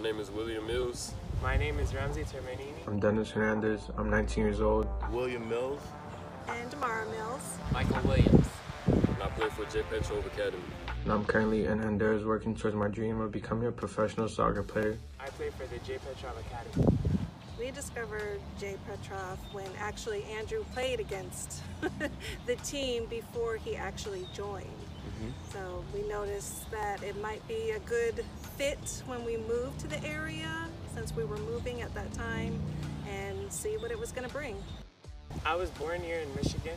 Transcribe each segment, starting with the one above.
name is William Mills. My name is Ramsey Termanini. I'm Dennis Hernandez. I'm 19 years old. William Mills. And Damara Mills. Michael Williams. And I play for J. Petrov Academy. And I'm currently in Honduras working towards my dream of becoming a professional soccer player. I play for the J. Petrov Academy. We discovered J. Petrov when actually Andrew played against the team before he actually joined. Mm-hmm. So we noticed that it might be a good fit when we moved to the area since we were moving at that time and see what it was going to bring. I was born here in Michigan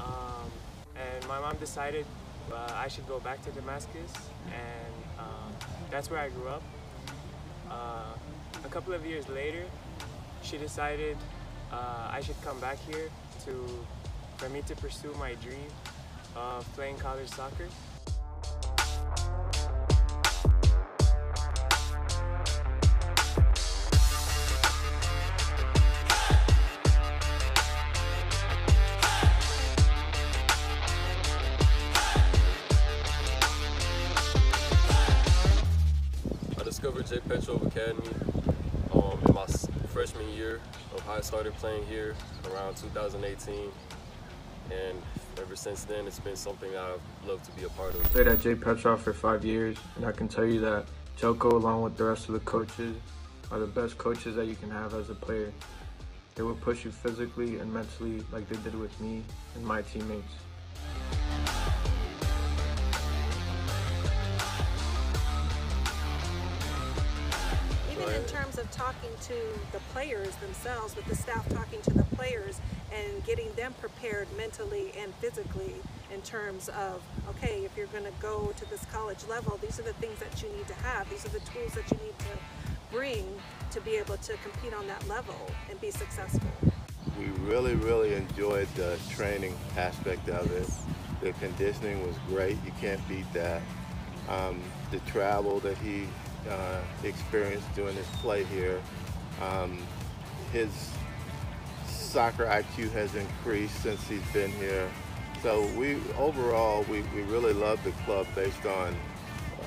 um, and my mom decided uh, I should go back to Damascus and um, that's where I grew up. Uh, a couple of years later, she decided uh, I should come back here to for me to pursue my dream of playing college soccer. I discovered J. Petrov Academy um, in my freshman year of I started playing here around 2018. And ever since then, it's been something I've loved to be a part of. I played at J. Petrov for five years, and I can tell you that Joko, along with the rest of the coaches, are the best coaches that you can have as a player. They will push you physically and mentally like they did with me and my teammates. Even in terms of talking to the players themselves, with the staff talking to the players and getting them prepared mentally and physically in terms of, okay, if you're going to go to this college level, these are the things that you need to have. These are the tools that you need to bring to be able to compete on that level and be successful. We really, really enjoyed the training aspect of it. The conditioning was great. You can't beat that. Um, the travel that he uh, experienced doing his play here, um, his soccer IQ has increased since he's been here. So we overall we, we really love the club based on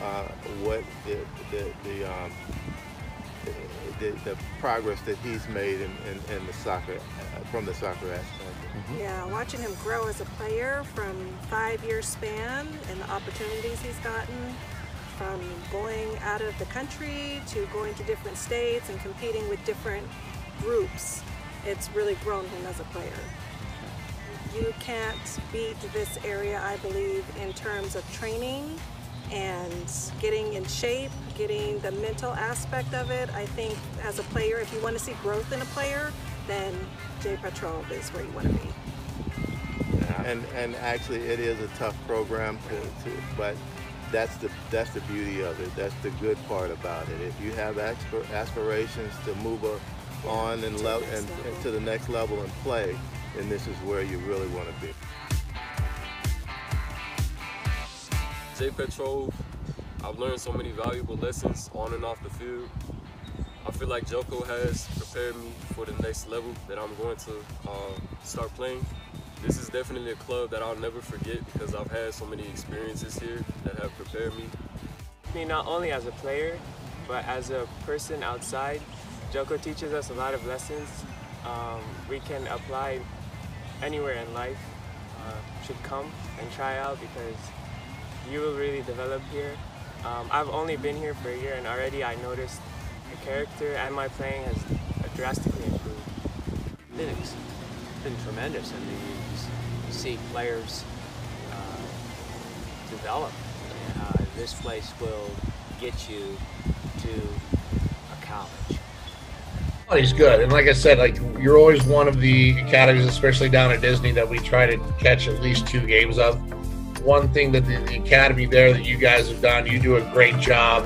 uh, what the the, the, um, the, the progress that he's made in, in, in the soccer from the soccer aspect. Mm-hmm. Yeah, watching him grow as a player from five year span and the opportunities he's gotten from going out of the country to going to different states and competing with different groups it's really grown him as a player. You can't beat this area, I believe, in terms of training and getting in shape, getting the mental aspect of it. I think as a player, if you want to see growth in a player, then J. Petrov is where you want to be. And and actually, it is a tough program to, to but that's the that's the beauty of it. That's the good part about it. If you have aspirations to move a on and, le- and, and, to the next level and play, then this is where you really want to be. J. Petrov, I've learned so many valuable lessons on and off the field. I feel like Joko has prepared me for the next level that I'm going to uh, start playing. This is definitely a club that I'll never forget because I've had so many experiences here that have prepared me. I mean, not only as a player, but as a person outside, Joko teaches us a lot of lessons um, we can apply anywhere in life. Uh, should come and try out because you will really develop here. Um, I've only been here for a year and already I noticed the character and my playing has drastically improved. It's been tremendous. I mean, you see players uh, develop. Uh, this place will get you to a college. He's good, and like I said, like you're always one of the academies, especially down at Disney, that we try to catch at least two games of. One thing that the, the academy there that you guys have done, you do a great job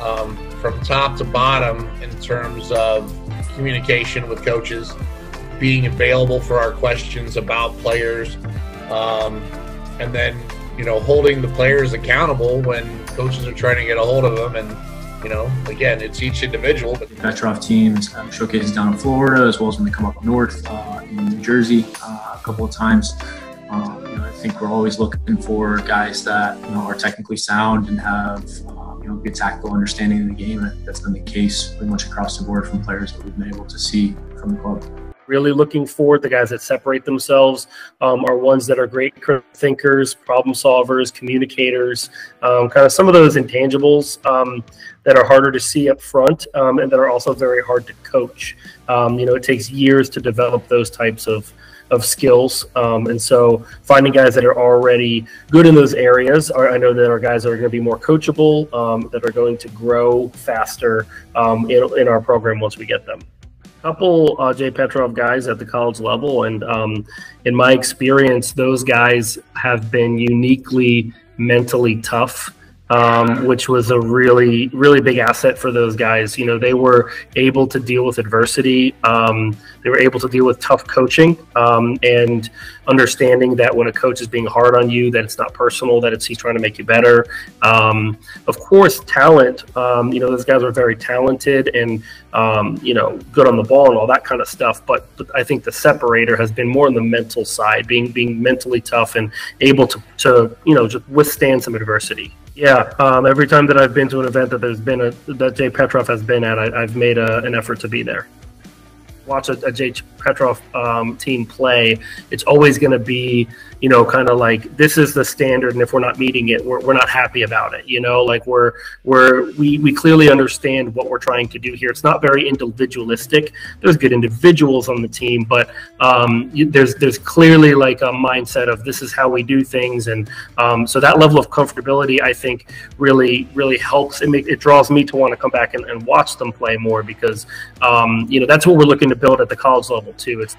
um, from top to bottom in terms of communication with coaches, being available for our questions about players, um, and then you know holding the players accountable when coaches are trying to get a hold of them and you know, again, it's each individual. But Petrov teams um, showcases down in Florida as well as when they come up north uh, in New Jersey uh, a couple of times. Um, you know, I think we're always looking for guys that you know are technically sound and have um, you know, good tactical understanding of the game. And that's been the case pretty much across the board from players that we've been able to see from the club. Really looking forward, the guys that separate themselves um, are ones that are great thinkers, problem solvers, communicators, um, kind of some of those intangibles um, that are harder to see up front um, and that are also very hard to coach. Um, you know, it takes years to develop those types of of skills. Um, and so finding guys that are already good in those areas, are, I know that our guys that are going to be more coachable, um, that are going to grow faster um, in, in our program once we get them couple uh, J. Petrov guys at the college level, and um, in my experience, those guys have been uniquely mentally tough um, which was a really, really big asset for those guys. You know, they were able to deal with adversity. Um, they were able to deal with tough coaching um, and understanding that when a coach is being hard on you, that it's not personal, that it's he's trying to make you better. Um, of course, talent. Um, you know, those guys are very talented and um, you know good on the ball and all that kind of stuff. But, but I think the separator has been more on the mental side, being being mentally tough and able to to you know just withstand some adversity. Yeah, um, every time that I've been to an event that there's been a that J. Petrov has been at, I, have made a, an effort to be there watch a, a J. Petrov um, team play, it's always going to be, you know, kind of like this is the standard, and if we're not meeting it, we're, we're not happy about it. You know, like we're we're we we clearly understand what we're trying to do here. It's not very individualistic. There's good individuals on the team, but um, there's there's clearly like a mindset of this is how we do things, and um, so that level of comfortability, I think, really really helps. It make, it draws me to want to come back and, and watch them play more because um, you know that's what we're looking to build at the college level too. It's